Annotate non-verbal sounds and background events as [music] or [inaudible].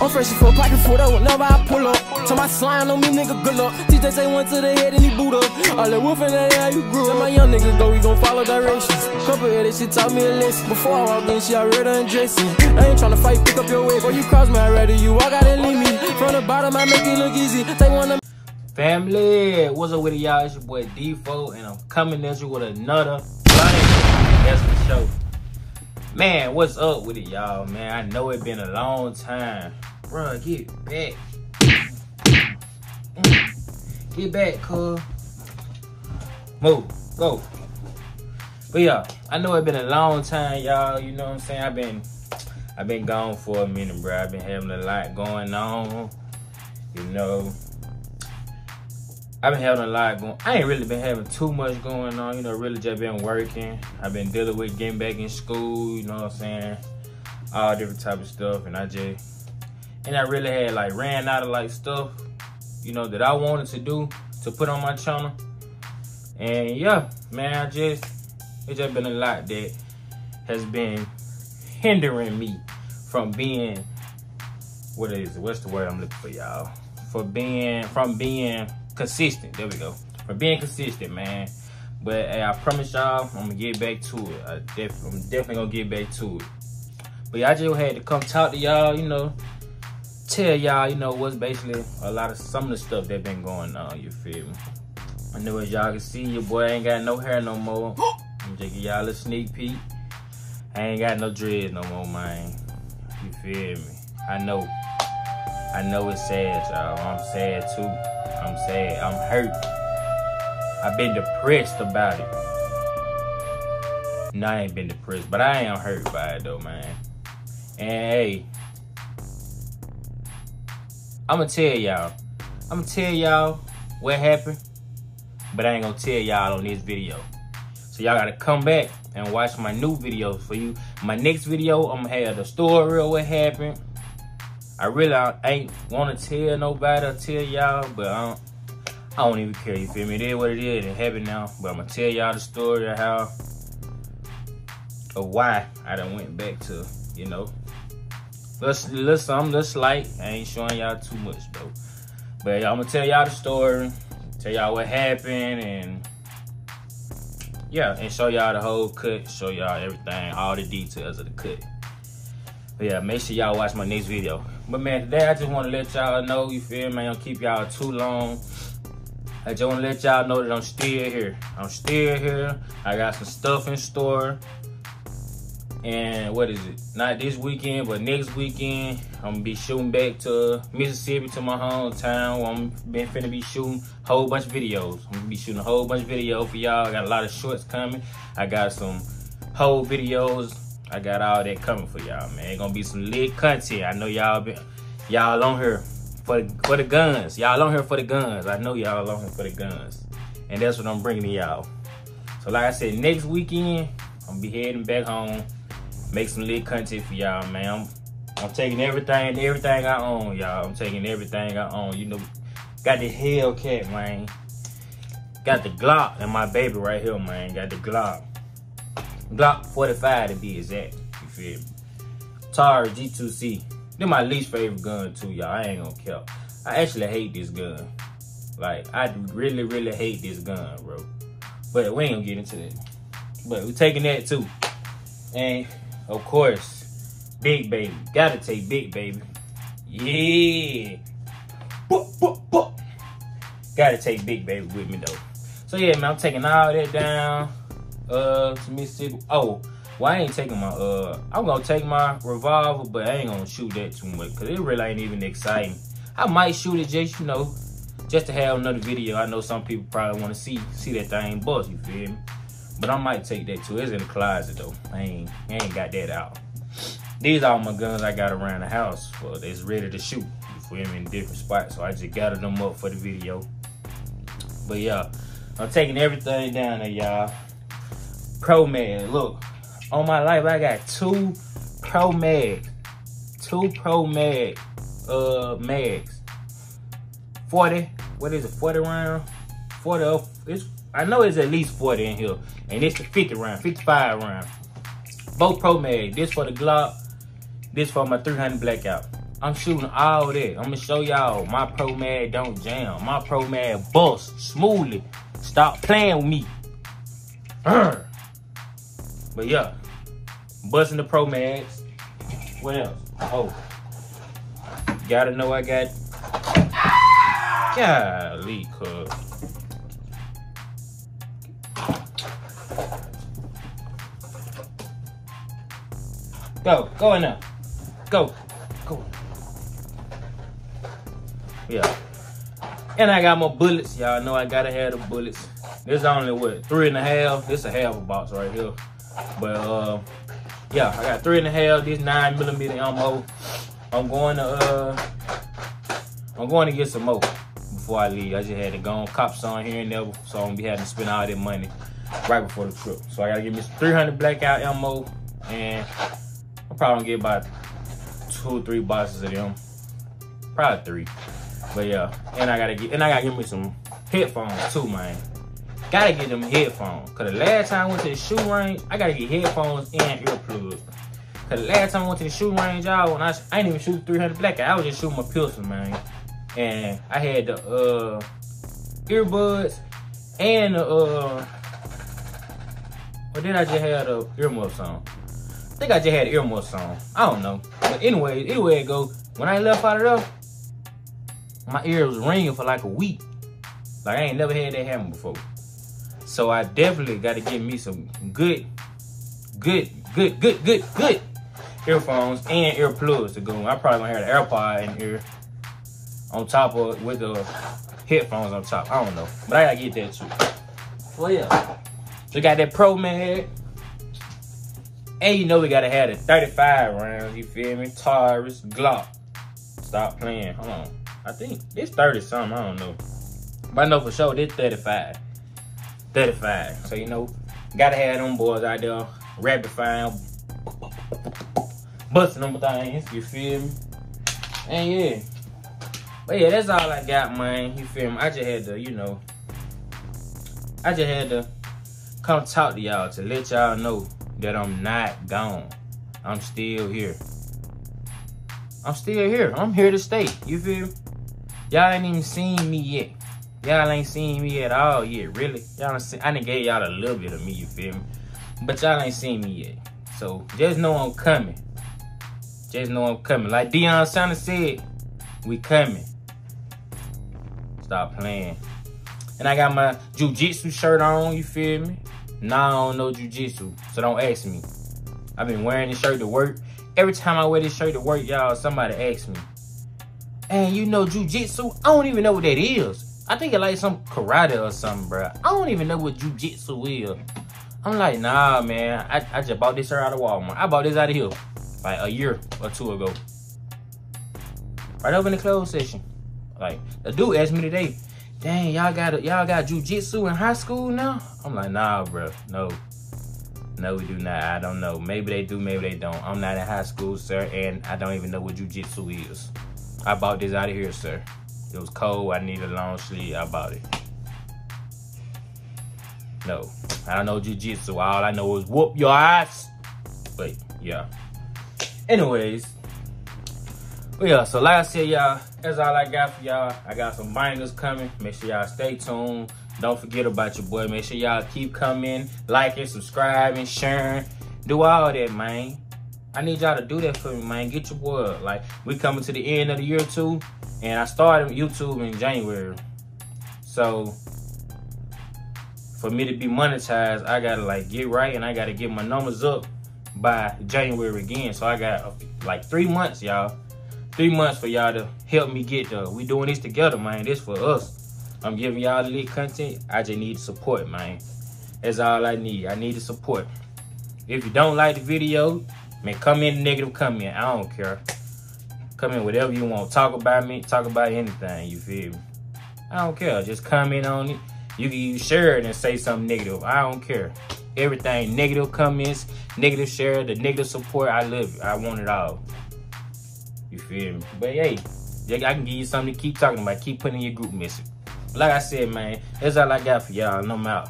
I'm fresh for a pocket full up whenever I pull up. Tell my slime on me, nigga, good luck. TJ say one to the head and he boot up. All that wolf in that how you grew. Tell my young niggas go, we gon' follow directions. Couple of this shit taught me a lesson. Before I walk in, she already undressing. I ain't tryna fight, pick up your weight. Or you cross me, I'd rather you walk out and leave me. From the bottom, I make it look easy. One of Family, what's up with it, y'all? It's your boy Dee4, and I'm coming at you with another That's for sure. Man, what's up with it, y'all? Man, I know it been a long time. Bruh, get back. Get back, cuz. Move. Go. But yeah, I know it's been a long time, y'all. You know what I'm saying? I've been I've been gone for a minute, bro. I've been having a lot going on. You know. I've been having a lot going. I ain't really been having too much going on. You know, really just been working. I've been dealing with getting back in school. You know what I'm saying? All different type of stuff, and I just and I really had like ran out of like stuff, you know, that I wanted to do to put on my channel. And yeah, man, I just it's just been a lot that has been hindering me from being what is it? What's the word I'm looking for, y'all? For being from being consistent. There we go. For being consistent, man. But hey, I promise y'all, I'm gonna get back to it. I I'm definitely gonna get back to it. But yeah, I just had to come talk to y'all, you know, tell y'all, you know, what's basically a lot of some of the stuff that been going on, you feel me? I know as y'all can see, your boy ain't got no hair no more. [gasps] I'm just give y'all a sneak peek. I ain't got no dreads no more, man. You feel me? I know. I know it's sad, y'all. I'm sad too. I'm sad. I'm hurt. I've been depressed about it. No, I ain't been depressed, but I am hurt by it though, man. And hey, I'ma tell y'all. I'ma tell y'all what happened, but I ain't gonna tell y'all on this video. So y'all gotta come back and watch my new videos for you. My next video, I'm gonna have the story of what happened I really I ain't want to tell nobody or tell y'all, but I don't, I don't even care, you feel me? It is what it is, it happened now. But I'm to tell y'all the story of how, of why I done went back to, you know. Let's, let's, I'm just light. I ain't showing y'all too much, though. But I'm to tell y'all the story, tell y'all what happened, and yeah, and show y'all the whole cut, show y'all everything, all the details of the cut. But yeah, make sure y'all watch my next video. But man, today I just want to let y'all know, you feel me? I don't keep y'all too long. I just want to let y'all know that I'm still here. I'm still here. I got some stuff in store. And what is it? Not this weekend, but next weekend, I'm gonna be shooting back to Mississippi to my hometown. I'm been finna be shooting a whole bunch of videos. I'm gonna be shooting a whole bunch of videos for y'all. I got a lot of shorts coming. I got some whole videos I got all that coming for y'all, man. It's gonna be some lit content. I know y'all been y'all on here for for the guns. Y'all on here for the guns. I know y'all on here for the guns. And that's what I'm bringing to y'all. So like I said, next weekend, I'm gonna be heading back home, make some lit content for y'all, man. I'm, I'm taking everything, everything I own, y'all. I'm taking everything I own. You know, got the Hellcat, man. Got the Glock and my baby right here, man. Got the Glock. Glock 45 to be exact. You feel me? Taurus G2C. They're my least favorite gun too, y'all. I ain't gonna care. I actually hate this gun. Like, I really, really hate this gun, bro. But we ain't gonna get into that. But we taking that too. And, of course, Big Baby. Gotta take Big Baby. Yeah. Boop, boop, boop. Gotta take Big Baby with me, though. So, yeah, man, I'm taking all that down uh to Mississippi. Oh, well, I ain't taking my uh I'm gonna take my revolver, but I ain't gonna shoot that too much because it really ain't even exciting. I might shoot it just, you know, just to have another video. I know some people probably wanna see see that thing bust, you feel me? But I might take that too. It's in the closet though. I ain't I ain't got that out. These are all my guns I got around the house for that's ready to shoot. You feel in different spots. So I just gathered them up for the video. But yeah, I'm taking everything down there, y'all. Pro Mag. Look, on my life, I got two Pro Mag. Two Pro Mag uh, mags. 40, what is it, 40 round? 40, it's, I know it's at least 40 in here. And it's the 50 round, 55 round. Both Pro Mag. This for the Glock. This for my 300 Blackout. I'm shooting all that. I'm gonna show y'all my Pro Mag don't jam. My Pro Mag bust smoothly. Stop playing with me. But yeah, busting the Pro Mags. What else? Oh, gotta know I got. Golly, cuz. Go, go in there. Go, go. Yeah. And I got my bullets. Y'all know I gotta have the bullets. This is only what three and a half. This a half a box right here. But uh, yeah, I got three and a half. This nine millimeter ammo. I'm going to uh, I'm going to get some more before I leave. I just had to go on cops on here and there, so I am gonna be having to spend all that money right before the trip. So I gotta get me 300 blackout ammo, and I'm probably get about two, three boxes of them. Probably three. But yeah, and I gotta get, and I gotta give me some headphones too, man. Gotta get them headphones. Cause the last time I went to the shoe range, I gotta get headphones and earplugs. Cause the last time I went to the shoe range, y'all, when I, I didn't even shoot 300 black, I was just shooting my pistol, man. And I had the uh, earbuds and the, uh, or then I just had the earmuffs on. I think I just had earmuffs on. I don't know. But anyway, anyway it go. When I left out of there, my ear was ringing for like a week. Like I ain't never had that happen before. So I definitely got to get me some good, good, good, good, good, good earphones and earplugs to go. I probably gonna have the AirPod in here on top of with the headphones on top. I don't know, but I gotta get that too. Well, yeah. So got that Pro Mag. And you know we gotta have the 35 rounds, you feel me? Taurus, Glock. Stop playing. Hold on. I think it's 30 something, I don't know. But I know for sure this 35. 35. So, you know, gotta have them boys out there rapid fire, busting them things, you feel me? And yeah. But yeah, that's all I got, man. You feel me? I just had to, you know, I just had to come talk to y'all to let y'all know that I'm not gone. I'm still here. I'm still here. I'm here to stay. You feel me? Y'all ain't even seen me yet. Y'all ain't seen me at all yet, really. Y'all see, I done gave y'all a little bit of me, you feel me? But y'all ain't seen me yet. So just know I'm coming. Just know I'm coming. Like Deion Sanders said, we coming. Stop playing. And I got my jujitsu shirt on, you feel me? Nah, I don't know jujitsu, so don't ask me. I've been wearing this shirt to work. Every time I wear this shirt to work, y'all, somebody asks me, and you know jujitsu? I don't even know what that is. I think it like some karate or something, bro. I don't even know what jujitsu is. I'm like, nah, man. I, I just bought this shirt out of Walmart. I bought this out of here like a year or two ago. Right over in the clothes section. Like, the dude asked me today, dang, y'all got y'all got jujitsu in high school now? I'm like, nah, bro. No. No, we do not. I don't know. Maybe they do, maybe they don't. I'm not in high school, sir, and I don't even know what jujitsu is. I bought this out of here, sir. It was cold. I needed a long sleeve. I bought it. No, I don't know jujitsu. All I know is whoop your ass. But yeah. Anyways. But yeah, so I said, y'all, that's all I got for y'all. I got some bangers coming. Make sure y'all stay tuned. Don't forget about your boy. Make sure y'all keep coming, liking, subscribing, sharing. Do all that, man. I need y'all to do that for me, man. Get your boy. up. Like, we coming to the end of the year, too. And I started YouTube in January. So for me to be monetized, I gotta like get right and I gotta get my numbers up by January again. So I got like three months, y'all. Three months for y'all to help me get there. We doing this together, man. This for us. I'm giving y'all the content. I just need support, man. That's all I need. I need the support. If you don't like the video, man, come in negative comment. I don't care. Come in whatever you want. Talk about me. Talk about anything. You feel me? I don't care. Just comment on it. You can share it and say something negative. I don't care. Everything negative comments, negative share, the negative support. I love it. I want it all. You feel me? But hey, I can give you something to keep talking about. Keep putting in your group message. Like I said, man, that's all I got for y'all. I'm out.